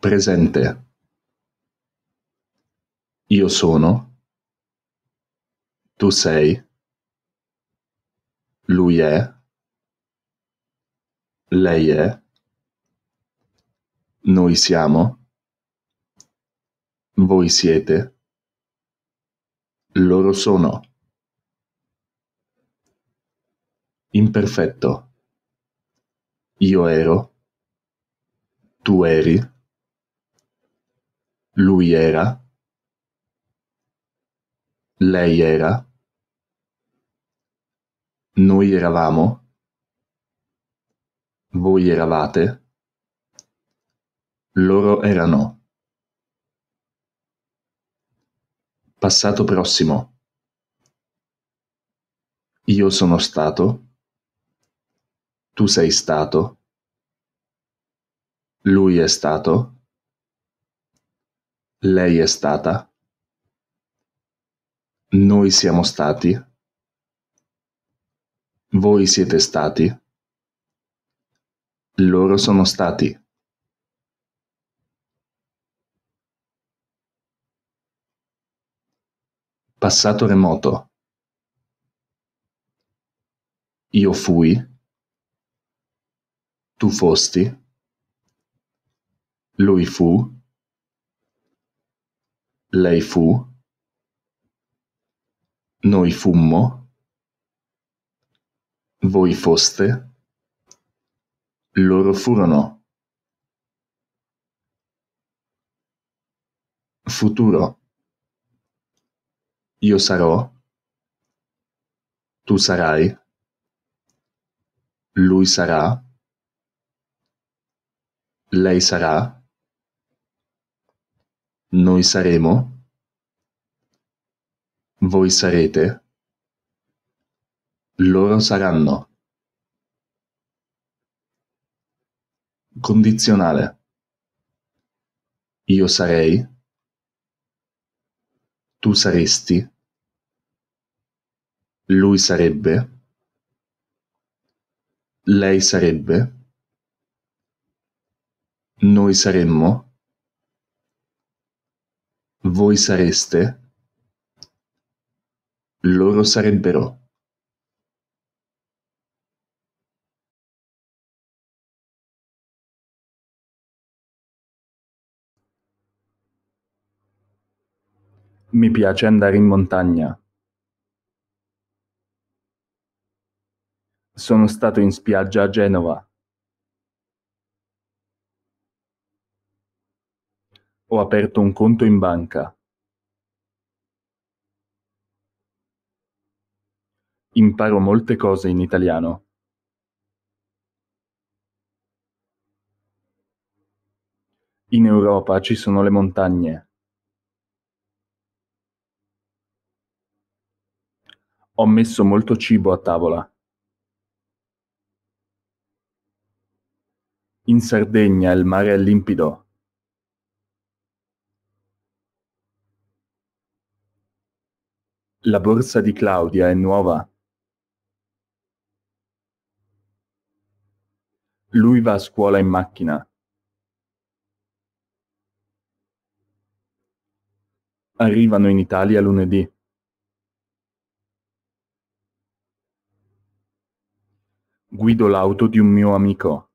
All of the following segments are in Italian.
Presente. Io sono. Tu sei. Lui è. Lei è. Noi siamo. Voi siete. Loro sono. Imperfetto. Io ero. Tu eri. Lui era. Lei era. Noi eravamo. Voi eravate. Loro erano. Passato prossimo. Io sono stato. Tu sei stato. Lui è stato. Lei è stata. Noi siamo stati. Voi siete stati. Loro sono stati. Passato remoto. Io fui. Tu fosti. Lui fu. Lei fu. Noi fummo. Voi foste. Loro furono. Futuro. Io sarò. Tu sarai. Lui sarà. Lei sarà. Noi saremo. Voi sarete. Loro saranno. Condizionale. Io sarei. Tu saresti. Lui sarebbe. Lei sarebbe. Noi saremmo. Voi sareste. Loro sarebbero. Mi piace andare in montagna. Sono stato in spiaggia a Genova. Ho aperto un conto in banca. Imparo molte cose in italiano. In Europa ci sono le montagne. Ho messo molto cibo a tavola. In Sardegna il mare è limpido. La borsa di Claudia è nuova. Lui va a scuola in macchina. Arrivano in Italia lunedì. Guido l'auto di un mio amico.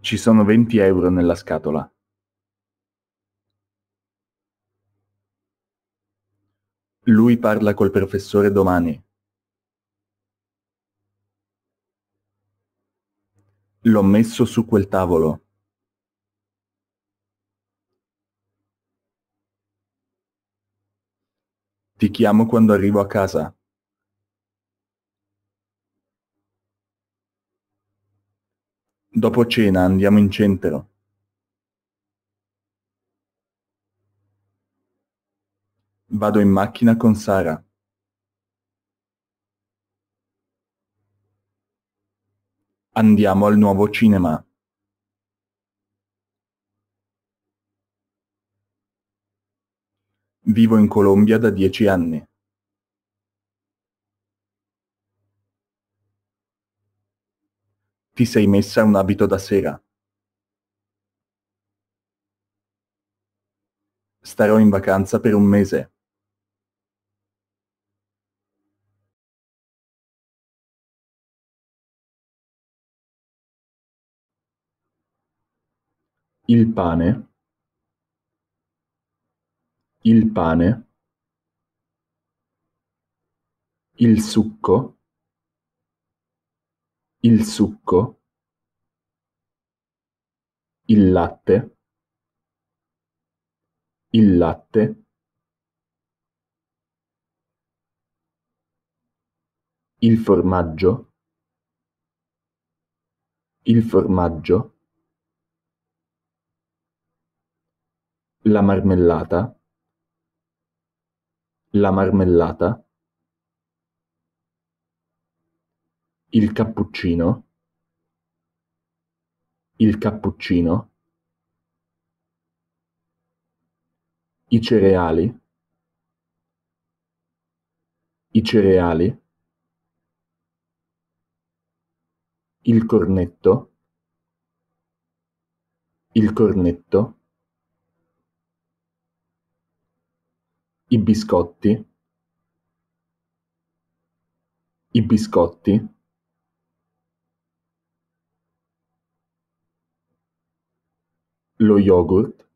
Ci sono venti euro nella scatola. Lui parla col professore domani. L'ho messo su quel tavolo. Ti chiamo quando arrivo a casa. Dopo cena andiamo in centro. Vado in macchina con Sara. Andiamo al nuovo cinema. Vivo in Colombia da dieci anni. Ti sei messa un abito da sera. Starò in vacanza per un mese. Il pane. Il pane. Il succo. Il succo. Il latte. Il latte. Il formaggio. Il formaggio. La marmellata. La marmellata. Il cappuccino. Il cappuccino. I cereali. I cereali. Il cornetto. Il cornetto. I biscotti. I biscotti. Lo yogurt.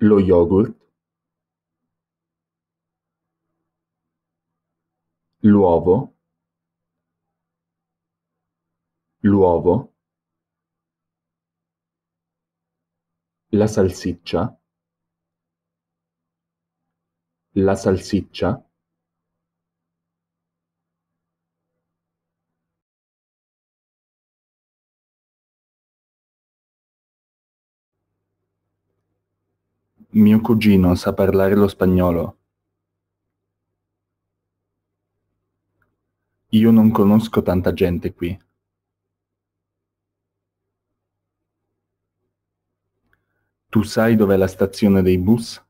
Lo yogurt. L'uovo. L'uovo. La salsiccia. La salsiccia. Mio cugino sa parlare lo spagnolo. Io non conosco tanta gente qui. Tu sai dov'è la stazione dei bus?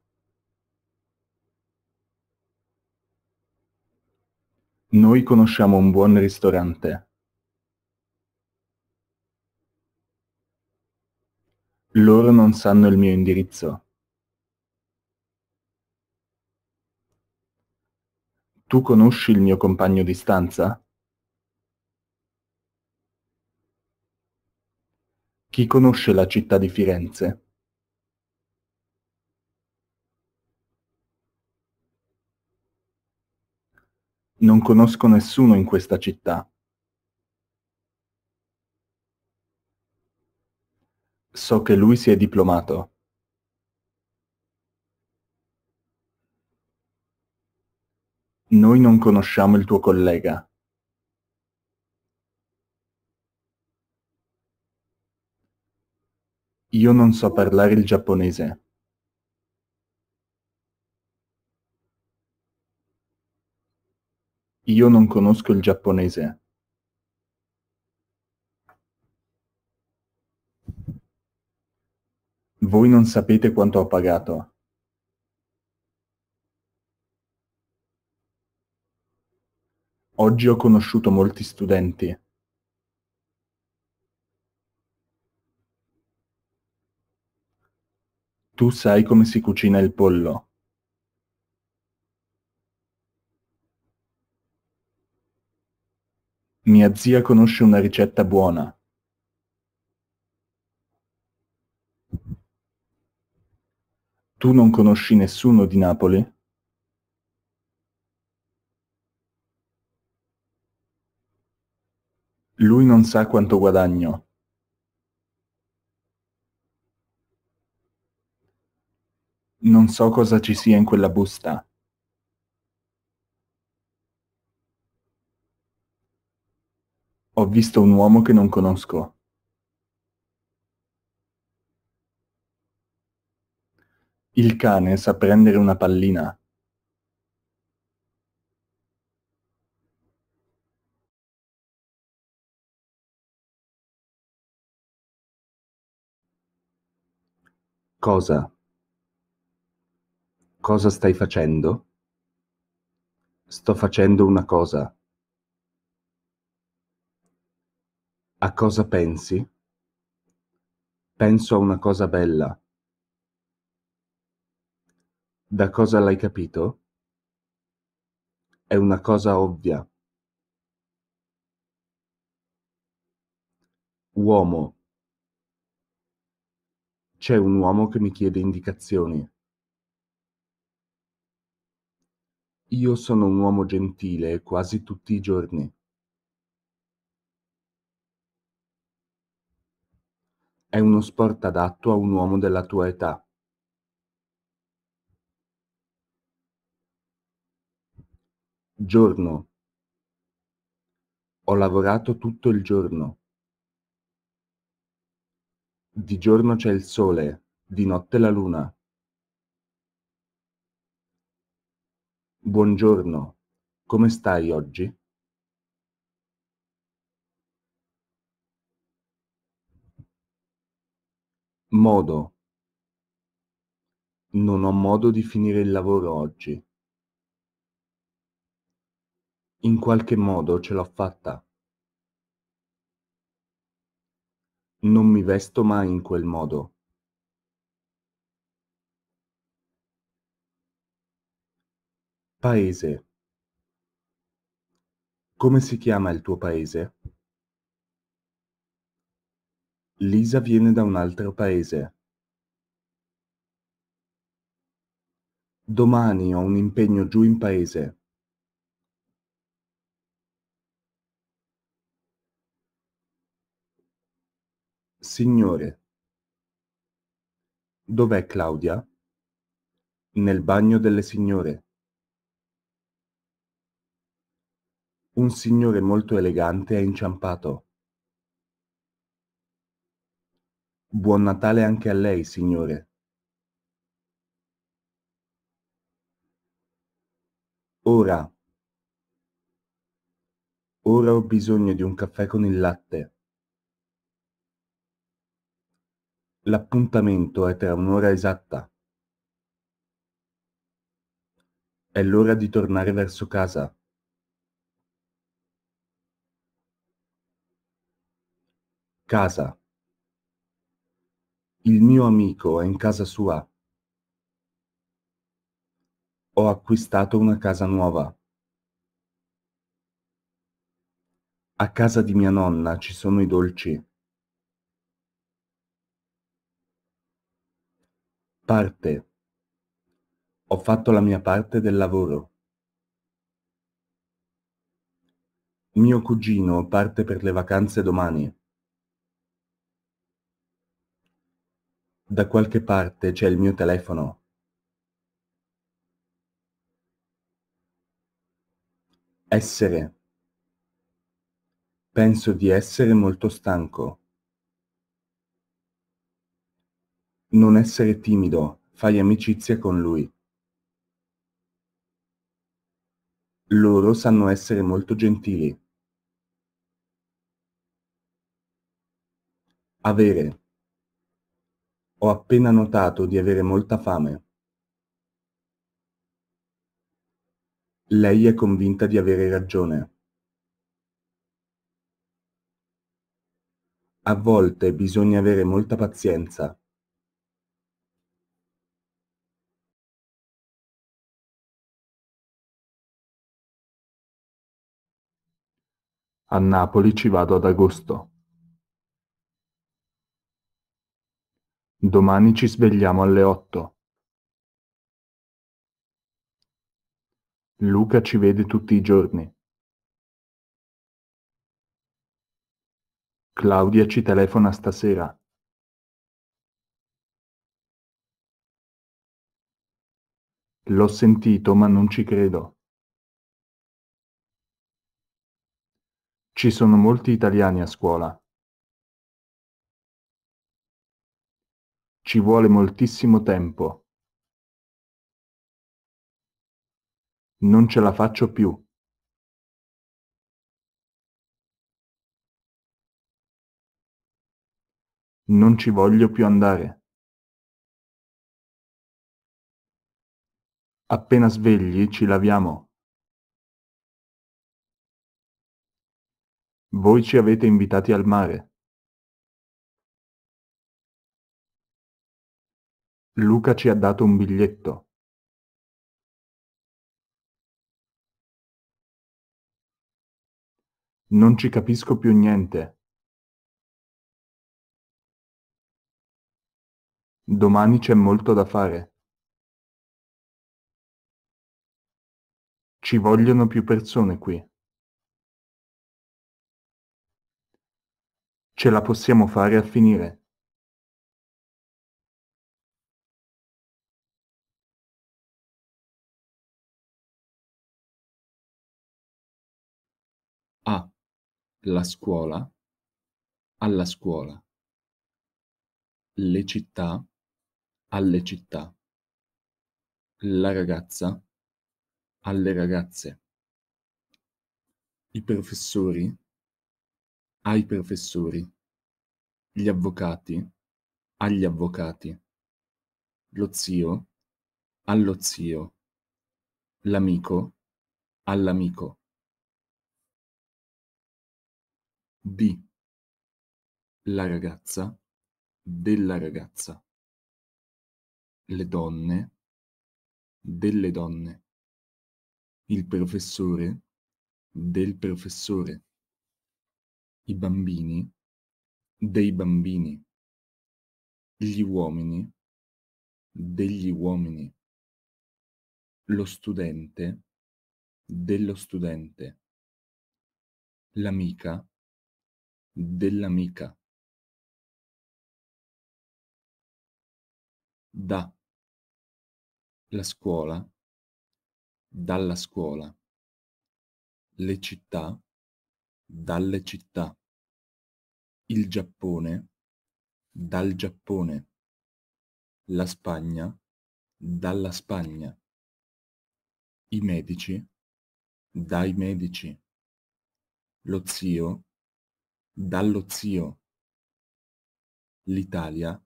Noi conosciamo un buon ristorante. Loro non sanno il mio indirizzo. Tu conosci il mio compagno di stanza? Chi conosce la città di Firenze? Non conosco nessuno in questa città. So che lui si è diplomato. Noi non conosciamo il tuo collega. Io non so parlare il giapponese. Io non conosco il giapponese. Voi non sapete quanto ho pagato. Oggi ho conosciuto molti studenti. Tu sai come si cucina il pollo. Mia zia conosce una ricetta buona. Tu non conosci nessuno di Napoli? Lui non sa quanto guadagno. Non so cosa ci sia in quella busta. Ho visto un uomo che non conosco. Il cane sa prendere una pallina. Cosa? Cosa stai facendo? Sto facendo una cosa. A cosa pensi? Penso a una cosa bella. Da cosa l'hai capito? È una cosa ovvia. Uomo. C'è un uomo che mi chiede indicazioni. Io sono un uomo gentile quasi tutti i giorni. È uno sport adatto a un uomo della tua età. Giorno. Ho lavorato tutto il giorno. Di giorno c'è il sole, di notte la luna. Buongiorno, come stai oggi? Modo. Non ho modo di finire il lavoro oggi. In qualche modo ce l'ho fatta. Non mi vesto mai in quel modo. Paese. Come si chiama il tuo paese? Lisa viene da un altro paese. Domani ho un impegno giù in paese. Signore. Dov'è Claudia? Nel bagno delle signore. Un signore molto elegante è inciampato. Buon Natale anche a lei, signore. Ora. Ora ho bisogno di un caffè con il latte. L'appuntamento è tra un'ora esatta. È l'ora di tornare verso casa. Casa. Il mio amico è in casa sua. Ho acquistato una casa nuova. A casa di mia nonna ci sono i dolci. Parte. Ho fatto la mia parte del lavoro. Mio cugino parte per le vacanze domani. Da qualche parte c'è il mio telefono. Essere. Penso di essere molto stanco. Non essere timido, fai amicizia con lui. Loro sanno essere molto gentili. Avere. Ho appena notato di avere molta fame. Lei è convinta di avere ragione. A volte bisogna avere molta pazienza. A Napoli ci vado ad agosto. Domani ci svegliamo alle otto. Luca ci vede tutti i giorni. Claudia ci telefona stasera. L'ho sentito ma non ci credo. Ci sono molti italiani a scuola. Ci vuole moltissimo tempo. Non ce la faccio più. Non ci voglio più andare. Appena svegli ci laviamo. Voi ci avete invitati al mare. Luca ci ha dato un biglietto. Non ci capisco più niente. Domani c'è molto da fare. Ci vogliono più persone qui. Ce la possiamo fare a finire. La scuola. Alla scuola. Le città. Alle città. La ragazza. Alle ragazze. I professori. Ai professori. Gli avvocati. Agli avvocati. Lo zio. Allo zio. L'amico. All'amico. Di la ragazza, della ragazza, le donne, delle donne, il professore, del professore, i bambini, dei bambini, gli uomini, degli uomini, lo studente, dello studente, l'amica, dell'amica. Da. La scuola. Dalla scuola. Le città. Dalle città. Il Giappone. Dal Giappone. La Spagna. Dalla Spagna. I medici. Dai medici. Lo zio dallo zio. L'Italia,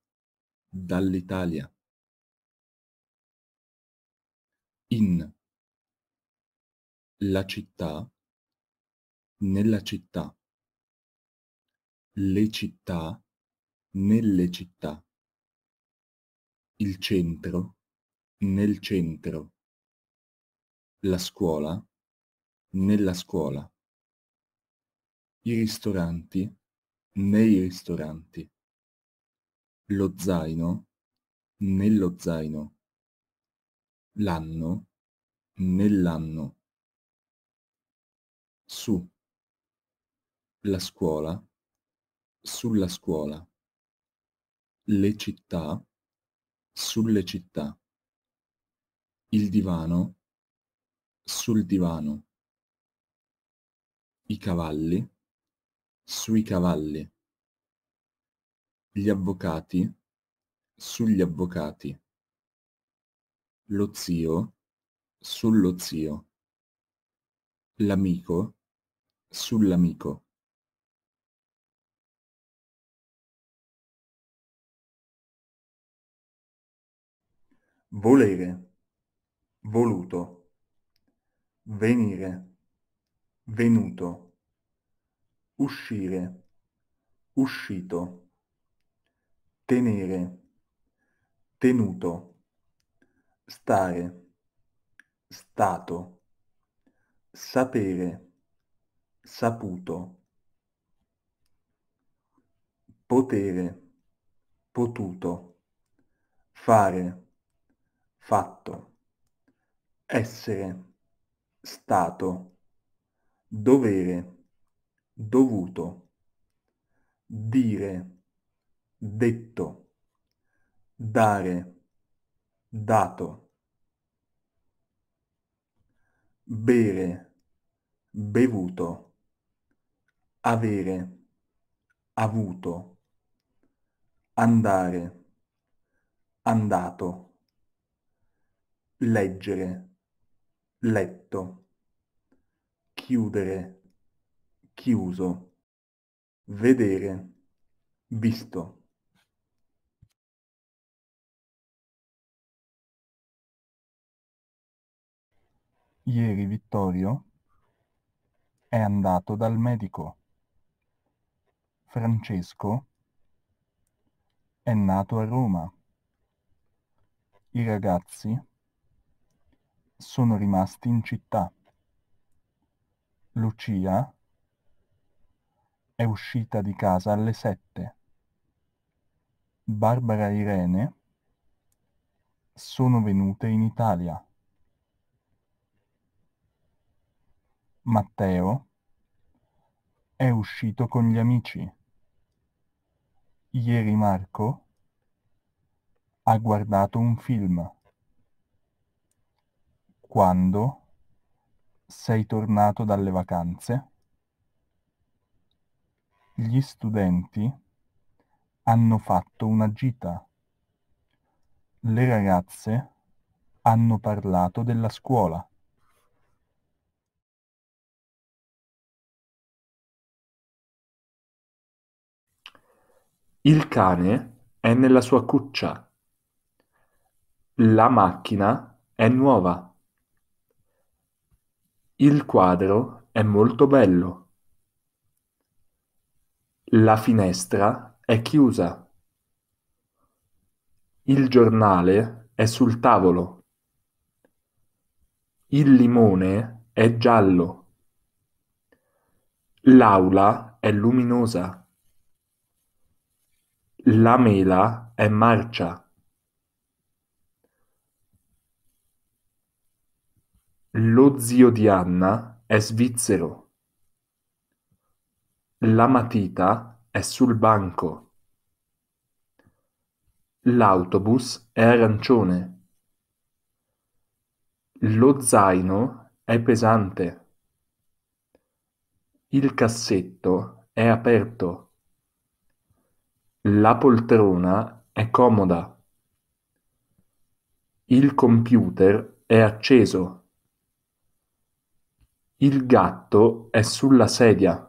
dall'Italia. In. La città, nella città. Le città, nelle città. Il centro, nel centro. La scuola, nella scuola i ristoranti, nei ristoranti, lo zaino, nello zaino, l'anno, nell'anno, su, la scuola, sulla scuola, le città, sulle città, il divano, sul divano, i cavalli, sui cavalli. Gli avvocati, sugli avvocati. Lo zio, sullo zio. L'amico, sull'amico. Volere, voluto, venire, venuto uscire, uscito, tenere, tenuto, stare, stato, sapere, saputo, potere, potuto, fare, fatto, essere, stato, dovere, dovuto, dire, detto, dare, dato, bere, bevuto, avere, avuto, andare, andato, leggere, letto, chiudere, chiuso, vedere, visto. Ieri Vittorio è andato dal medico. Francesco è nato a Roma. I ragazzi sono rimasti in città. Lucia è uscita di casa alle sette. Barbara e Irene sono venute in Italia. Matteo è uscito con gli amici. Ieri Marco ha guardato un film. Quando sei tornato dalle vacanze? Gli studenti hanno fatto una gita. Le ragazze hanno parlato della scuola. Il cane è nella sua cuccia. La macchina è nuova. Il quadro è molto bello. La finestra è chiusa. Il giornale è sul tavolo. Il limone è giallo. L'aula è luminosa. La mela è marcia. Lo zio di Anna è svizzero. La matita è sul banco. L'autobus è arancione. Lo zaino è pesante. Il cassetto è aperto. La poltrona è comoda. Il computer è acceso. Il gatto è sulla sedia.